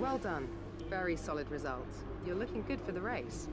Well done. Very solid result. You're looking good for the race.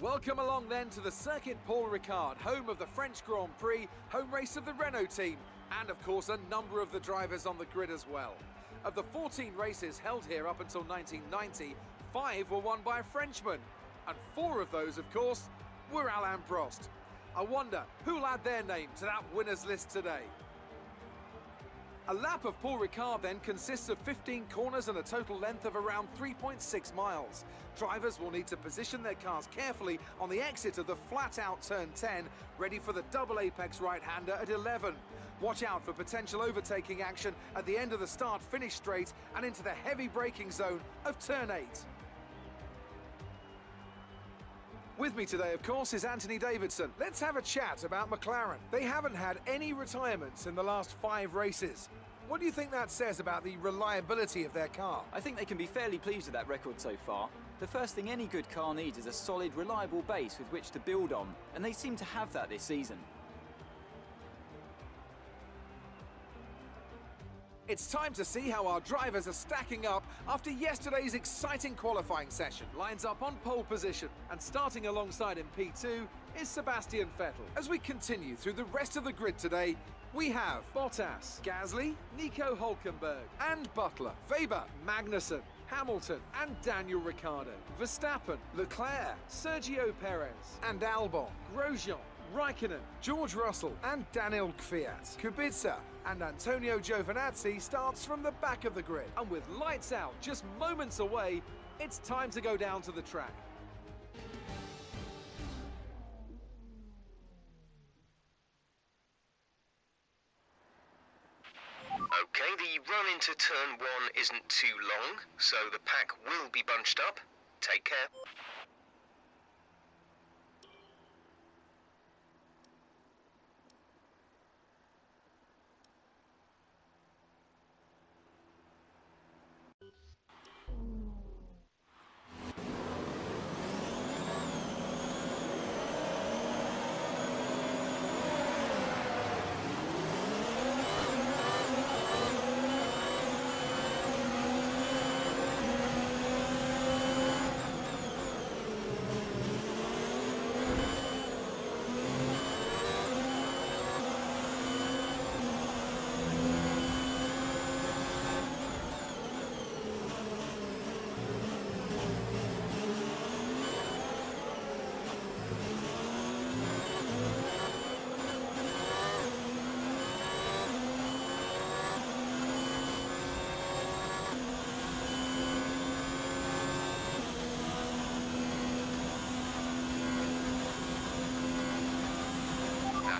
Welcome along then to the Circuit Paul Ricard, home of the French Grand Prix, home race of the Renault team, and of course a number of the drivers on the grid as well. Of the 14 races held here up until 1990, five were won by a Frenchman, and four of those, of course, were Alain Prost. I wonder who'll add their name to that winners list today. A lap of Paul Ricard then consists of 15 corners and a total length of around 3.6 miles. Drivers will need to position their cars carefully on the exit of the flat-out turn 10, ready for the double apex right-hander at 11. Watch out for potential overtaking action at the end of the start-finish straight and into the heavy braking zone of turn 8. With me today, of course, is Anthony Davidson. Let's have a chat about McLaren. They haven't had any retirements in the last five races. What do you think that says about the reliability of their car? I think they can be fairly pleased with that record so far. The first thing any good car needs is a solid, reliable base with which to build on, and they seem to have that this season. It's time to see how our drivers are stacking up after yesterday's exciting qualifying session. Lines up on pole position, and starting alongside in P2 is Sebastian Vettel. As we continue through the rest of the grid today, we have Bottas, Gasly, Nico Hulkenberg, and Butler, Weber, Magnussen, Hamilton, and Daniel Ricciardo, Verstappen, Leclerc, Sergio Perez, and Albon, Grosjean, Raikkonen, George Russell, and Daniil Kvyat. Kubica and Antonio Giovinazzi starts from the back of the grid. And with lights out just moments away, it's time to go down to the track. The turn one isn't too long, so the pack will be bunched up. Take care.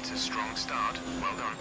That's a strong start. Well done.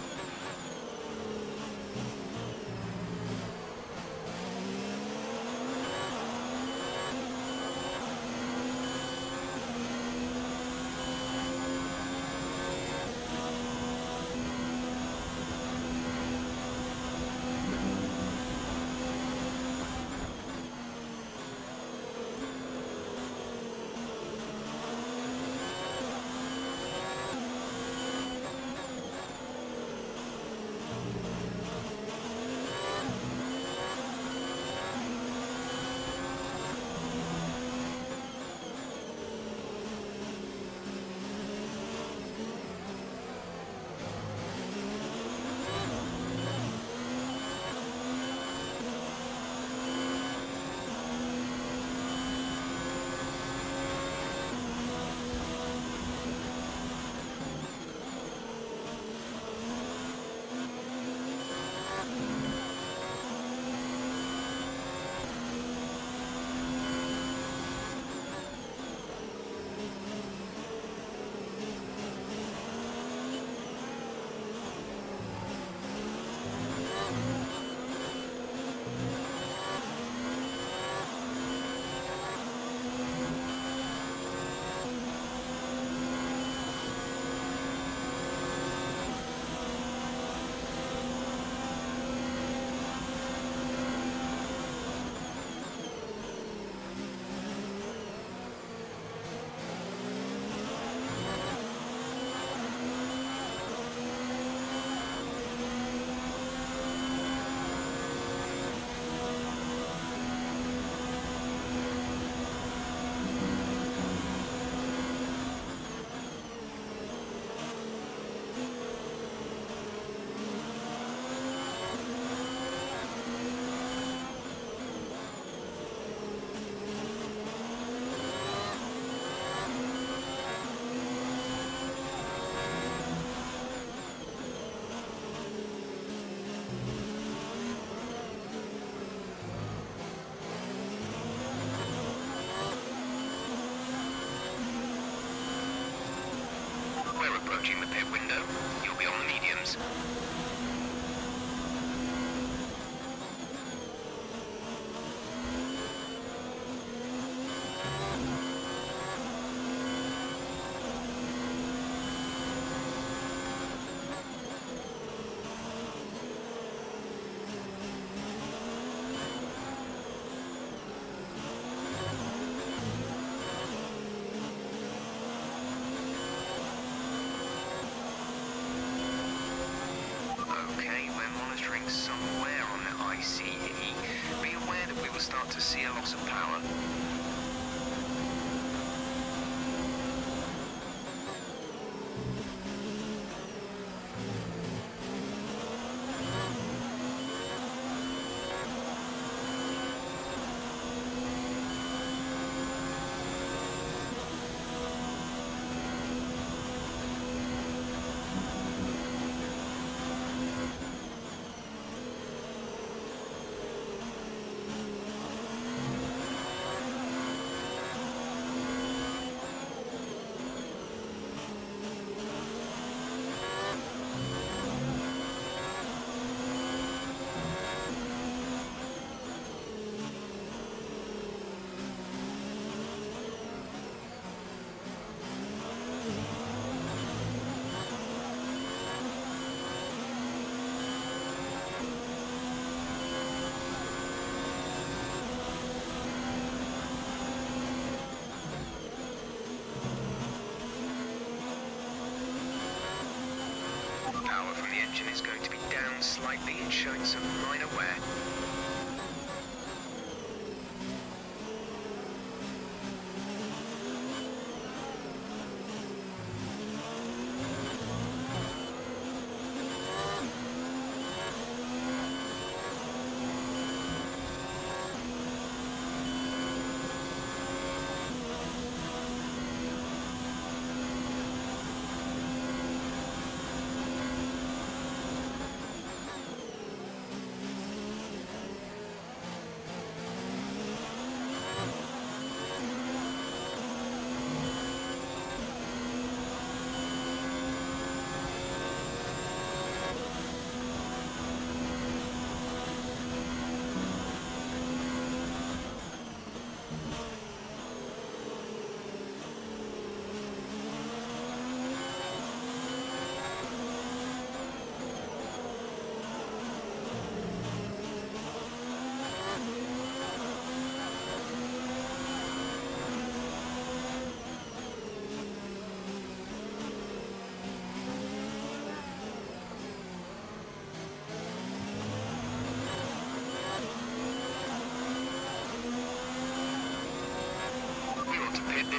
See a loss of power.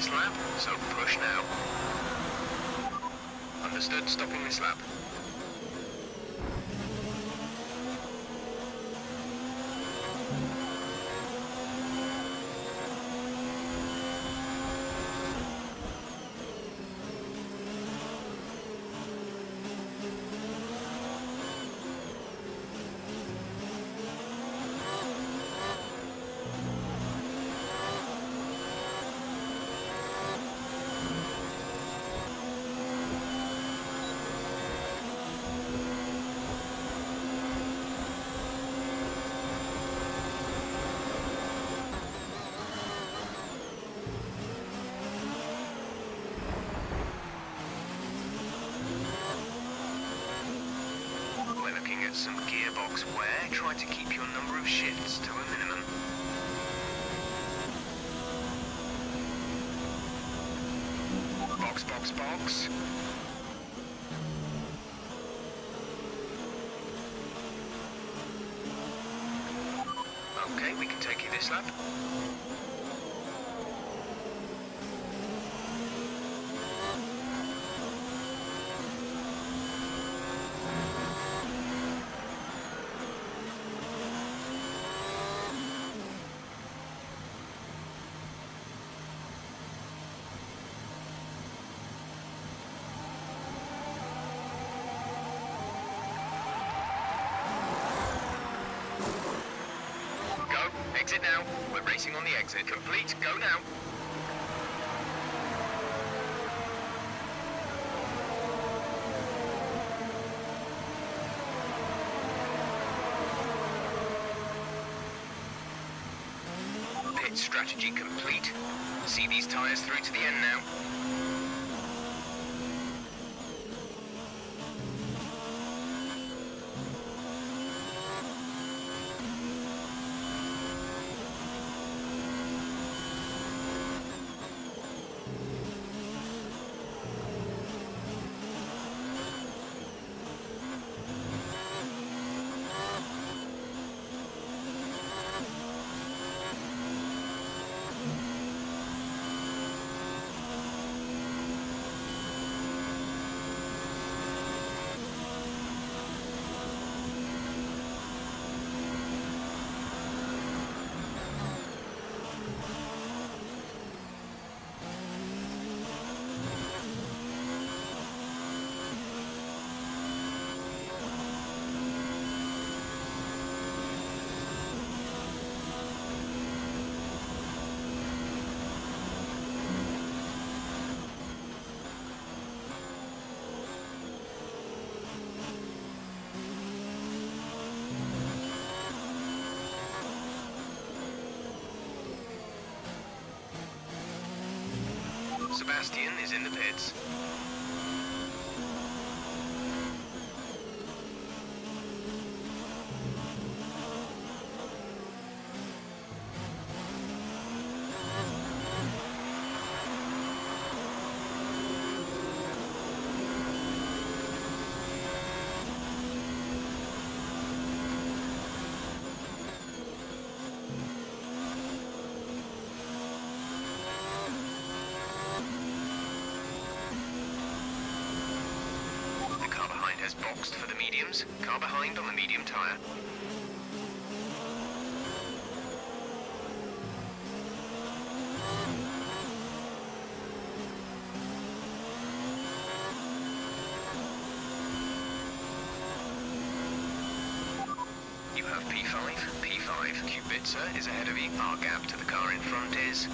This lap, so push now. Understood, stopping this lap. We're looking at some wear. Try to keep your number of shifts to a minimum. Box, box, box. Okay, we can take you this lap. Now. We're racing on the exit. Complete. Go now. Pit strategy complete. See these tyres through to the end Sebastian is in the pits. The car boxed for the mediums. Car behind on the medium tyre. You have P5. P5. Kubica is ahead of you. Our gap to the car in front is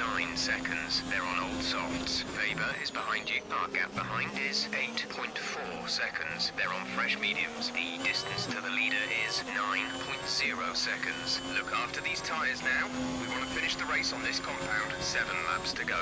1.9 seconds. They're on old softs. Weber is behind you. Our gap behind is 8.4 seconds. They're on fresh mediums. The distance to the leader is 9.0 seconds. Look after these tyres now. We want to finish the race on this compound. Seven laps to go.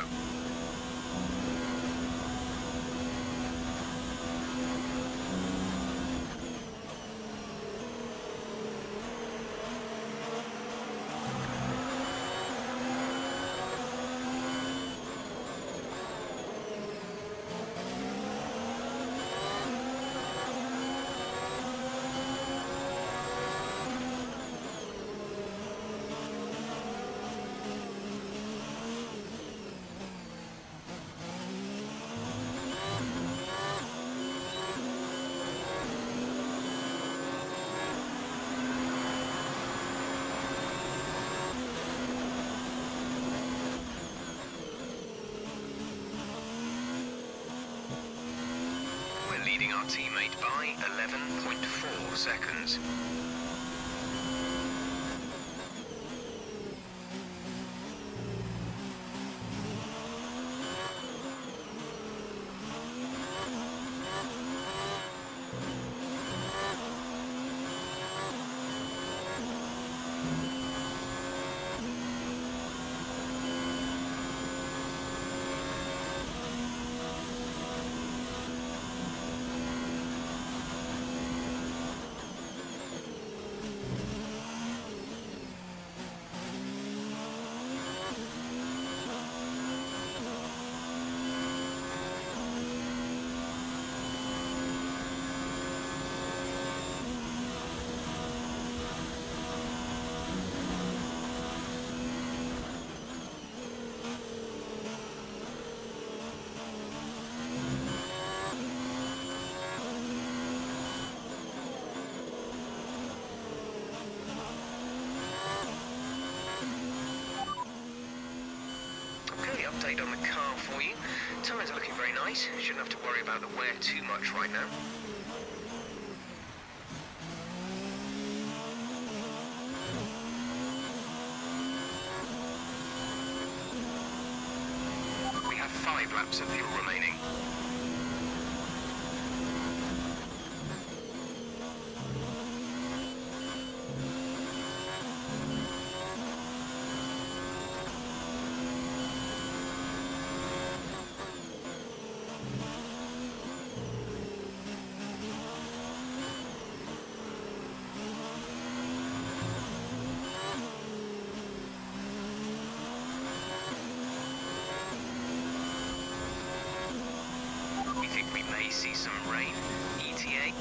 We're our teammate by 11.4 seconds. Okay, update on the car for you. Tyres are looking very nice. Shouldn't have to worry about the wear too much right now. We have five laps of fuel remaining. We think we may see some rain. ETA.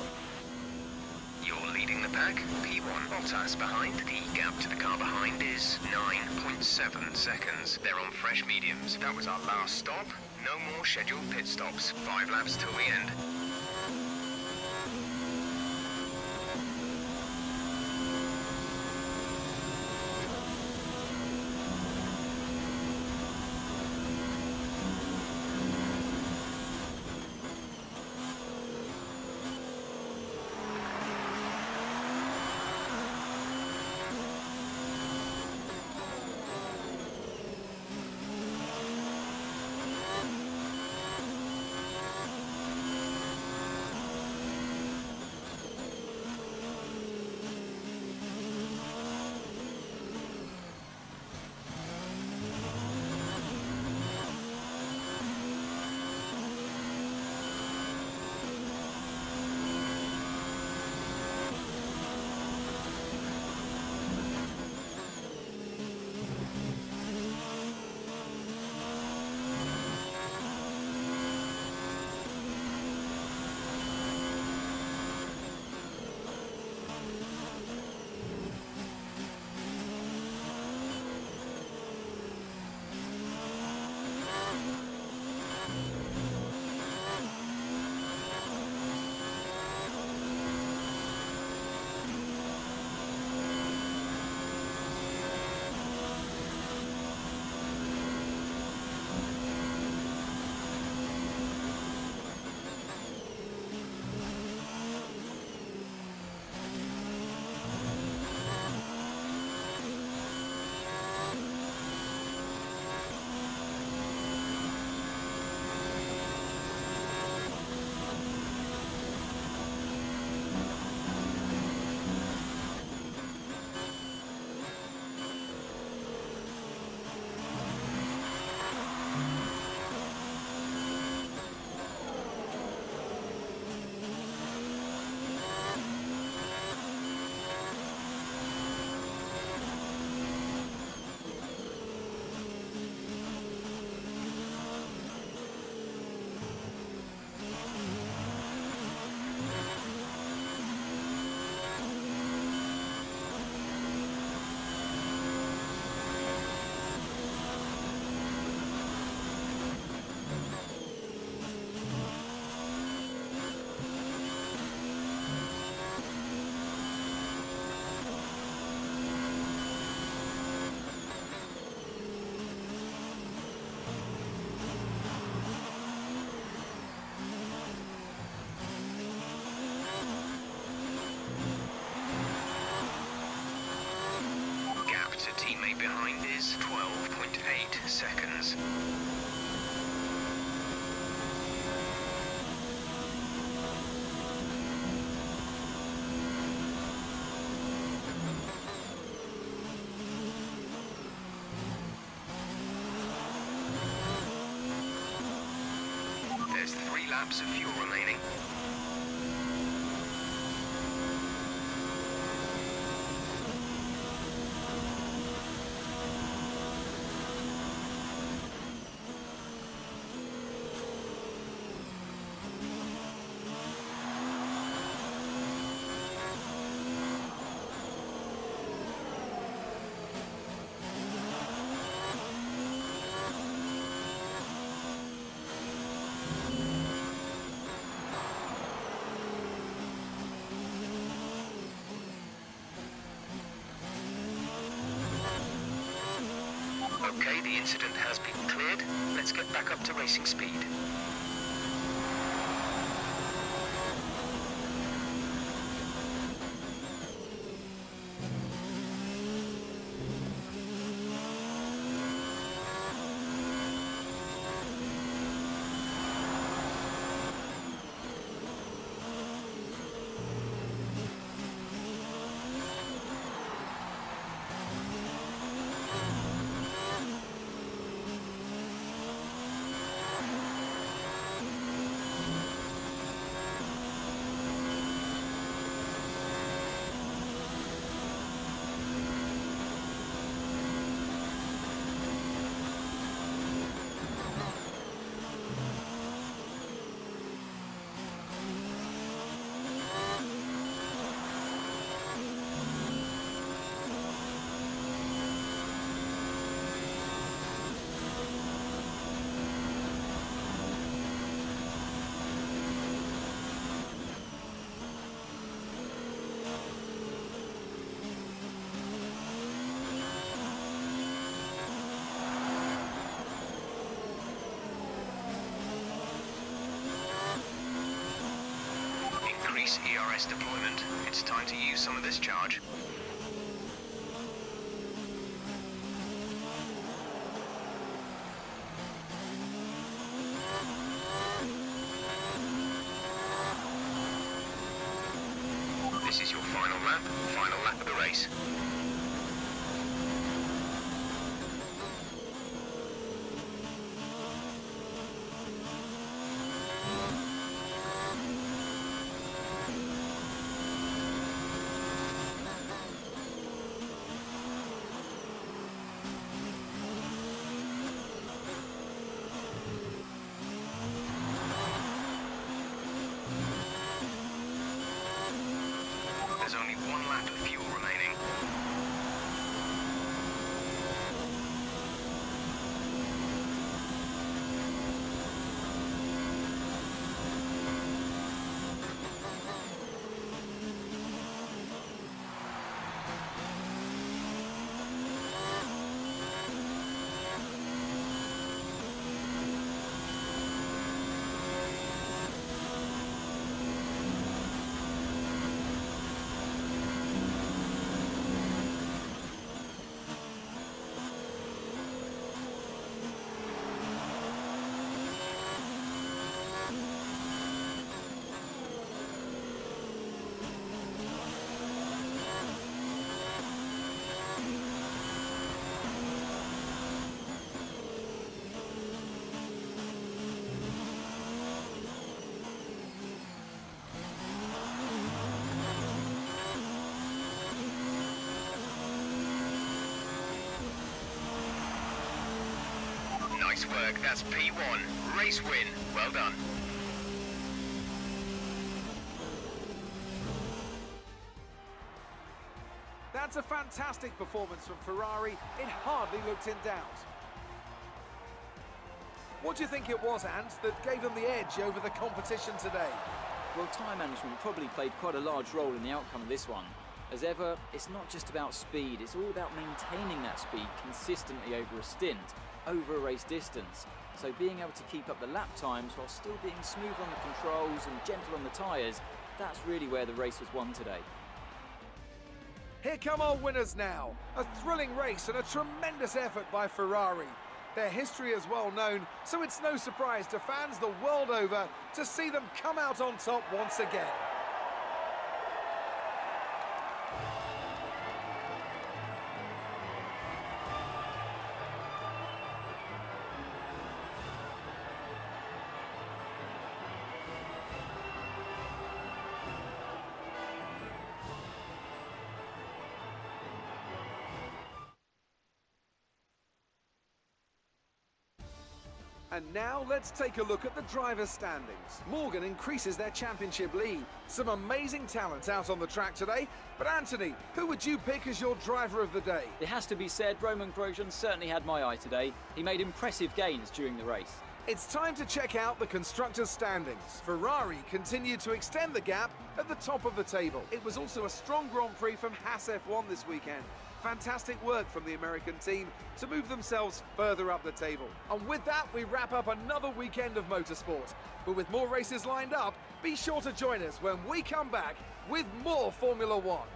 You're leading the pack. P1 Bottas behind. The gap to the car behind is 9.7 seconds. They're on fresh mediums. That was our last stop. No more scheduled pit stops. Five laps till the end. Laps of fuel remaining. Okay, the incident has been cleared. Let's get back up to racing speed. ERS deployment. It's time to use some of this charge. This is your final lap, final lap of the race. There's only one lap of fuel remaining. Nice work, that's P1. Race win. Well done. That's a fantastic performance from Ferrari. It hardly looked in doubt. What do you think it was, Ant, that gave them the edge over the competition today? Well, time management probably played quite a large role in the outcome of this one. As ever, it's not just about speed, it's all about maintaining that speed consistently over a stint, over a race distance. So being able to keep up the lap times while still being smooth on the controls and gentle on the tyres, that's really where the race was won today. Here come our winners now. A thrilling race and a tremendous effort by Ferrari. Their history is well known, so it's no surprise to fans the world over to see them come out on top once again. And now let's take a look at the driver's standings. Morgan increases their championship lead. Some amazing talent out on the track today. But Anthony, who would you pick as your driver of the day? It has to be said, Romain Grosjean certainly had my eye today. He made impressive gains during the race. It's time to check out the constructors' standings. Ferrari continued to extend the gap at the top of the table. It was also a strong Grand Prix from Haas F1 this weekend. Fantastic work from the American team to move themselves further up the table. And with that, we wrap up another weekend of motorsport. But with more races lined up, be sure to join us when we come back with more Formula One.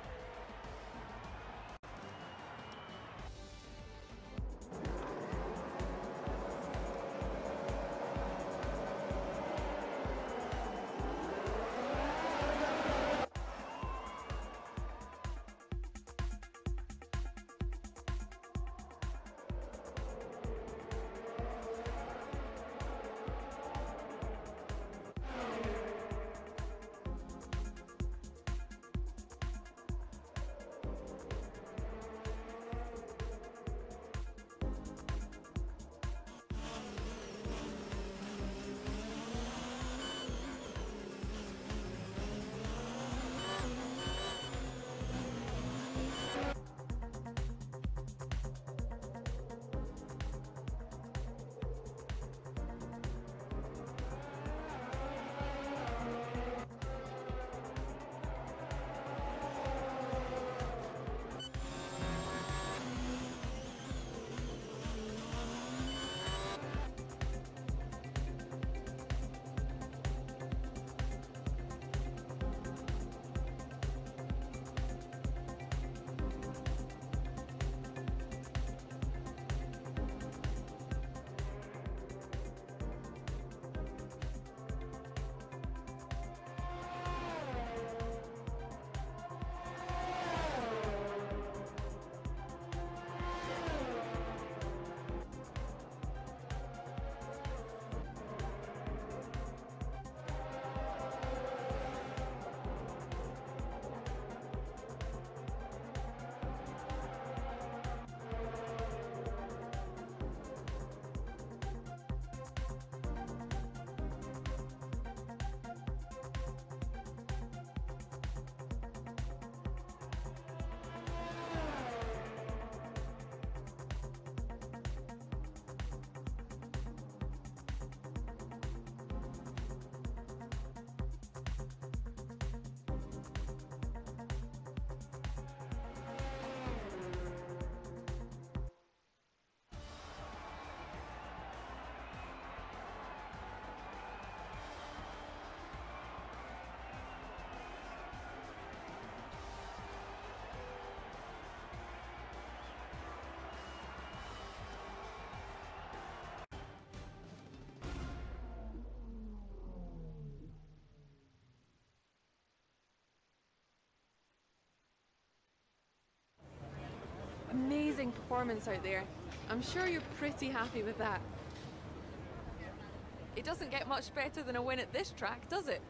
Amazing performance out there. I'm sure you're pretty happy with that. It doesn't get much better than a win at this track, does it?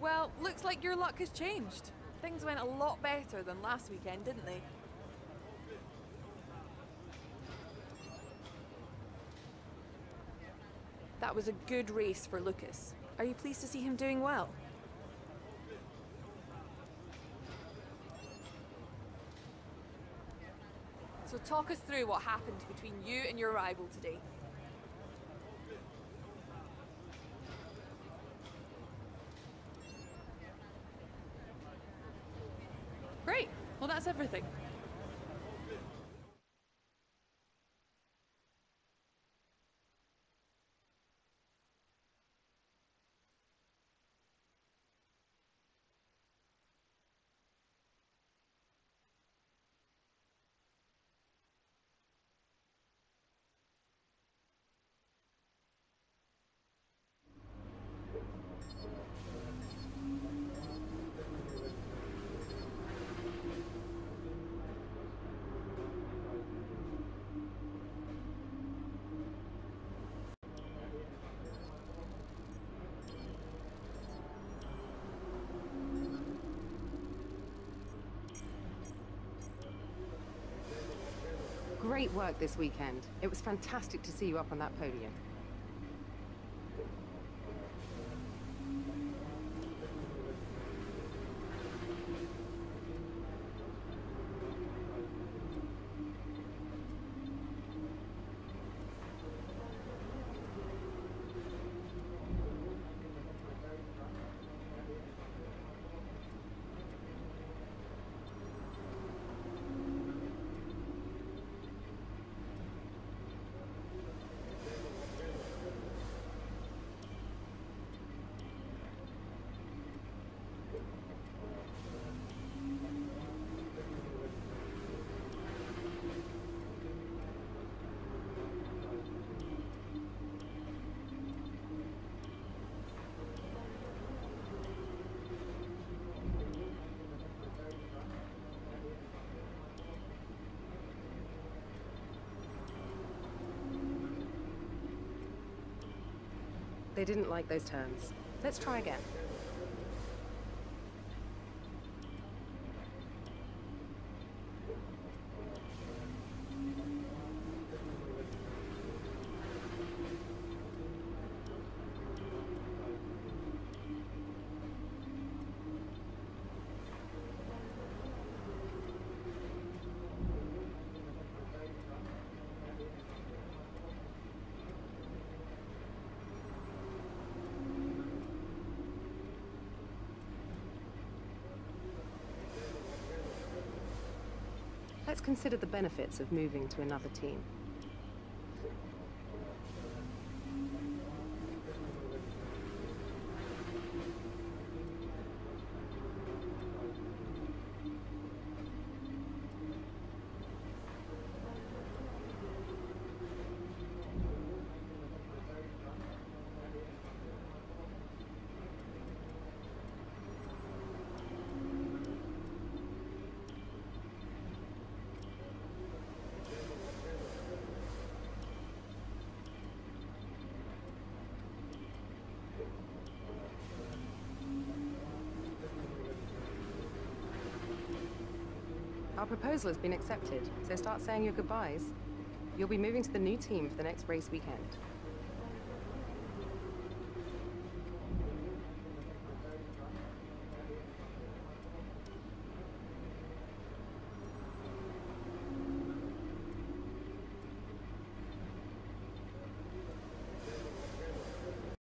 Well, looks like your luck has changed. Things went a lot better than last weekend, didn't they? That was a good race for Lukas. Are you pleased to see him doing well? Talk us through what happened between you and your rival today. Great work this weekend. It was fantastic to see you up on that podium. They didn't like those terms. Let's try again. Consider the benefits of moving to another team. Our proposal has been accepted, so start saying your goodbyes. You'll be moving to the new team for the next race weekend.